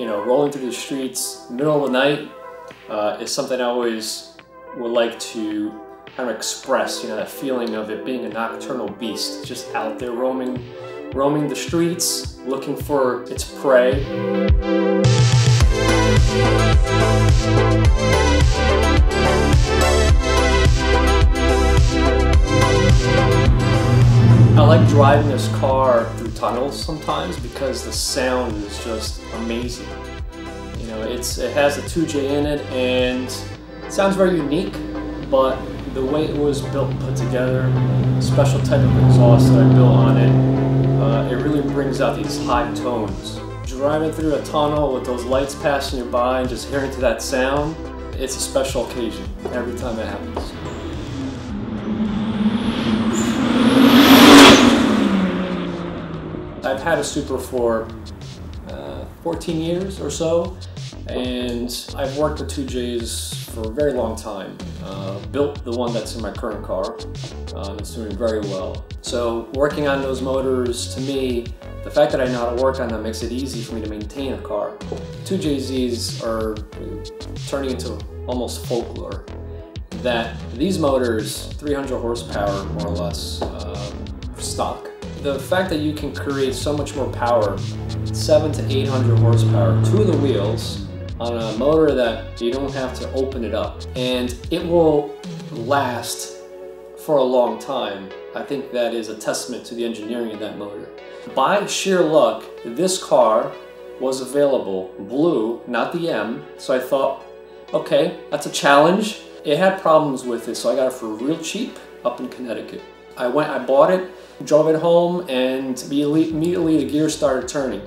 you know, rolling through the streets, middle of the night, uh, is something I always would like to kind of express, you know, that feeling of it being a nocturnal beast, just out there roaming, roaming the streets, looking for its prey. I like driving this car tunnels sometimes because the sound is just amazing. You know, it's it has a 2J in it and it sounds very unique, but the way it was built put together, special type of exhaust that I built on it, uh, it really brings out these high tones. Driving through a tunnel with those lights passing you by and just hearing to that sound, it's a special occasion every time it happens. I've had a Supra for uh, 14 years or so, and I've worked with 2Js for a very long time. Uh, built the one that's in my current car, uh, it's doing very well. So working on those motors, to me, the fact that I know how to work on them makes it easy for me to maintain a car. 2JZs are turning into almost folklore. That these motors, 300 horsepower more or less, um, stock, the fact that you can create so much more power, seven to 800 horsepower to the wheels on a motor that you don't have to open it up and it will last for a long time. I think that is a testament to the engineering of that motor. By sheer luck, this car was available blue, not the M, so I thought, okay, that's a challenge. It had problems with it, so I got it for real cheap up in Connecticut. I went, I bought it, drove it home, and immediately the gears started turning.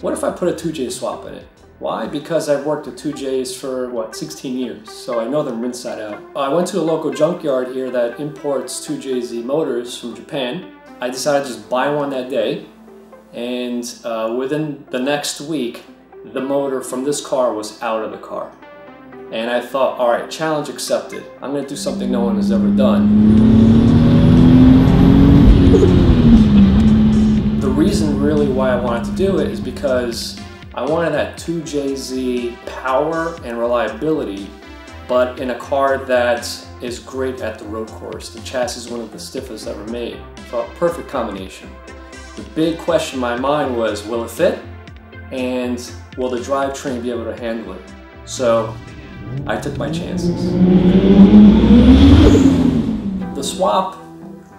What if I put a 2J swap in it? Why? Because I've worked with 2Js for, what, 16 years, so I know them inside out. I went to a local junkyard here that imports 2JZ motors from Japan. I decided to just buy one that day, and uh, within the next week, the motor from this car was out of the car. And I thought, all right, challenge accepted. I'm gonna do something no one has ever done. Really why I wanted to do it is because I wanted that 2JZ power and reliability, but in a car that is great at the road course. The chassis is one of the stiffest ever made. So a perfect combination. The big question in my mind was, will it fit? And will the drivetrain be able to handle it? So I took my chances. The swap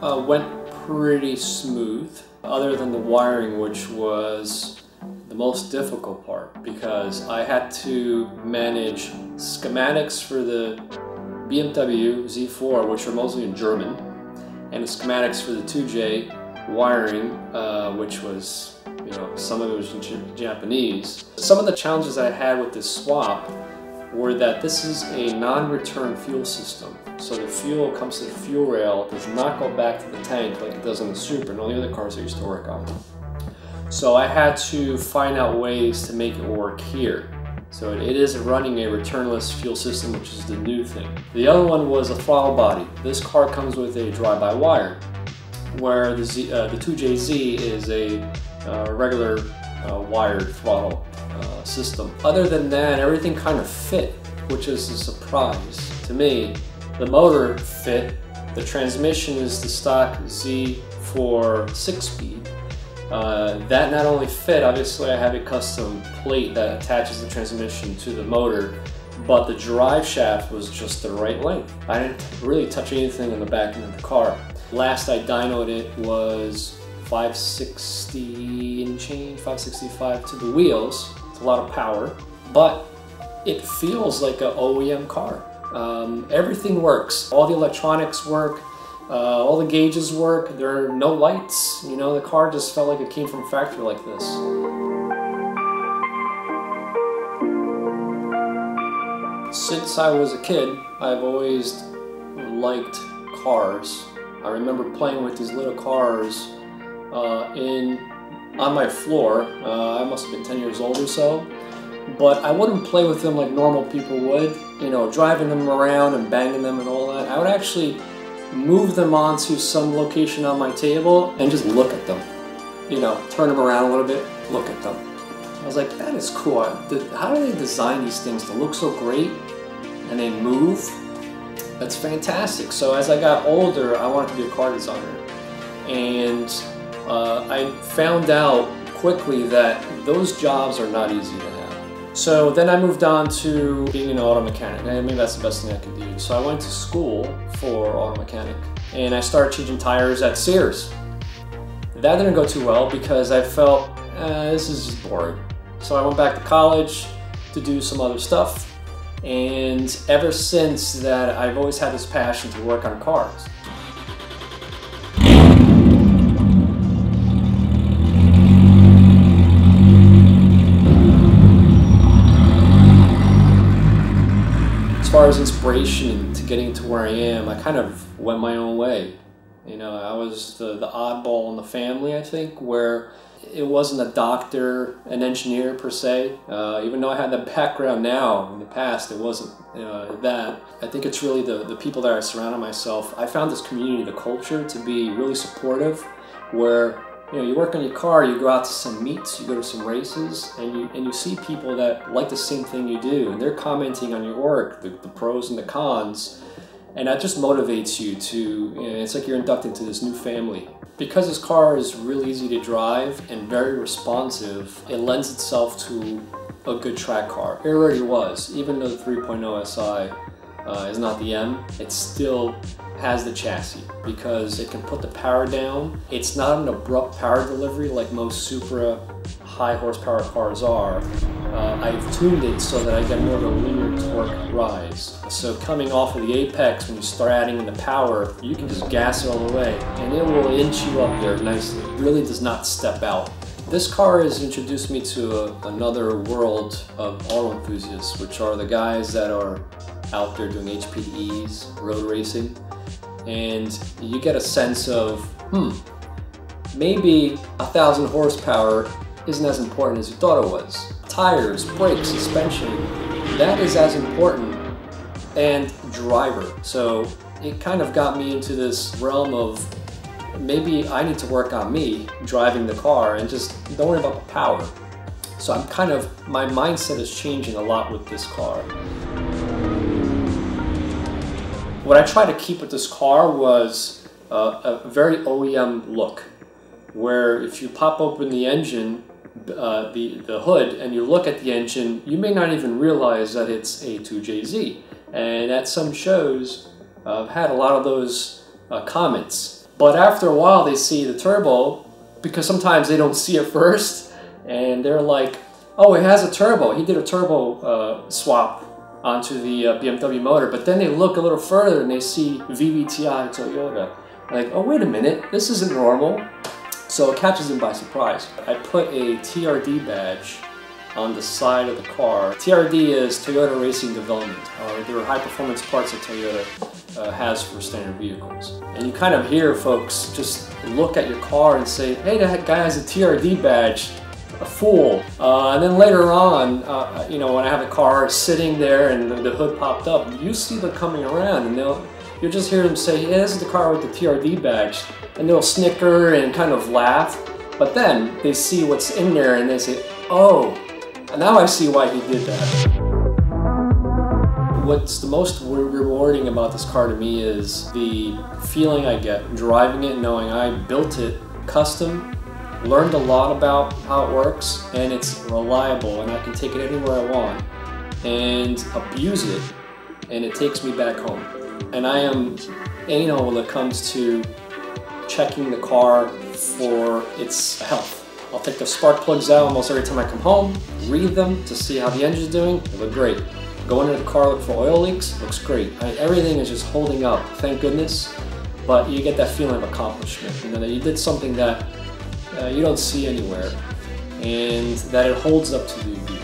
uh, went pretty smooth, other than the wiring, which was the most difficult part because I had to manage schematics for the BMW Z4, which are mostly in German, and the schematics for the 2J wiring, uh, which was, you know, some of it was in Japanese. Some of the challenges I had with this swap were that this is a non-return fuel system. So the fuel comes to the fuel rail, does not go back to the tank like it does in the Supra and all the other cars I used to work on. So I had to find out ways to make it work here. So it is running a returnless fuel system, which is the new thing. The other one was a throttle body. This car comes with a drive-by-wire, where the, Z, uh, the 2JZ is a uh, regular uh, wired throttle uh, system. Other than that, everything kind of fit, which is a surprise to me. The motor fit, the transmission is the stock Z4 6-speed. Uh, that not only fit, obviously I have a custom plate that attaches the transmission to the motor, but the drive shaft was just the right length. I didn't really touch anything on the back end of the car. Last I dynoed it was 560 and change, 565 to the wheels. It's a lot of power, but it feels like an OEM car. Um, everything works. All the electronics work. Uh, all the gauges work. There are no lights. You know, the car just felt like it came from factory like this. Since I was a kid, I've always liked cars. I remember playing with these little cars uh, in on my floor. Uh, I must have been 10 years old or so. But I wouldn't play with them like normal people would, you know, driving them around and banging them and all that. I would actually move them onto some location on my table and just look at them. You know, turn them around a little bit, look at them. I was like, that is cool. How do they design these things to look so great and they move? That's fantastic. So as I got older, I wanted to be a car designer. And uh, I found out quickly that those jobs are not easy to. So then I moved on to being an auto mechanic, maybe that's the best thing I could do. So I went to school for auto mechanic, and I started changing tires at Sears. That didn't go too well because I felt, eh, this is just boring. So I went back to college to do some other stuff. And ever since that, I've always had this passion to work on cars. Far as inspiration to getting to where I am, I kind of went my own way. You know, I was the, the oddball in the family, I think, where it wasn't a doctor, an engineer per se. Uh, even though I had the background now, in the past, it wasn't uh, that. I think it's really the, the people that I surrounded myself. I found this community, the culture, to be really supportive, where you know, you work on your car, you go out to some meets, you go to some races, and you and you see people that like the same thing you do, and they're commenting on your work, the, the pros and the cons, and that just motivates you to, you know, it's like you're inducted into this new family. Because this car is really easy to drive and very responsive, it lends itself to a good track car. It already was, even though the 3.0 SI uh, is not the M, it still has the chassis because it can put the power down. It's not an abrupt power delivery like most Supra high horsepower cars are. Uh, I've tuned it so that I get more of a linear torque rise. So coming off of the apex, when you start adding in the power, you can just gas it all the way and it will inch you up there nicely. It really does not step out. This car has introduced me to a, another world of auto enthusiasts, which are the guys that are out there doing HPEs, road racing, and you get a sense of, hmm, maybe a thousand horsepower isn't as important as you thought it was. Tires, brakes, suspension, that is as important, and driver. So it kind of got me into this realm of maybe I need to work on me driving the car and just don't worry about the power. So I'm kind of, my mindset is changing a lot with this car. What I tried to keep with this car was uh, a very OEM look, where if you pop open the engine, uh, the, the hood, and you look at the engine, you may not even realize that it's a 2JZ. And at some shows, I've had a lot of those uh, comments. But after a while, they see the turbo, because sometimes they don't see it first, and they're like, oh, it has a turbo. He did a turbo uh, swap onto the uh, BMW motor, but then they look a little further and they see VVTi Toyota. Like, oh, wait a minute, this isn't normal. So it catches them by surprise. I put a TRD badge on the side of the car. TRD is Toyota Racing Development, or there are high performance parts that Toyota uh, has for standard vehicles. And you kind of hear folks just look at your car and say, hey, that guy has a TRD badge a fool. Uh, and then later on, uh, you know, when I have a car sitting there and the, the, hood popped up, you see them coming around and they'll, you'll just hear them say, this is the car with the TRD badge. And they'll snicker and kind of laugh. But then they see what's in there and they say, oh, and now I see why he did that. What's the most rewarding about this car to me is the feeling I get driving it knowing I built it custom learned a lot about how it works and it's reliable and I can take it anywhere I want and abuse it and it takes me back home. And I am anal when it comes to checking the car for its health. I'll take the spark plugs out almost every time I come home, read them to see how the engine's doing, they look great. Go into the car, look for oil leaks, looks great. I everything is just holding up, thank goodness. But you get that feeling of accomplishment, you know, that you did something that uh, you don't see anywhere, and that it holds up to the.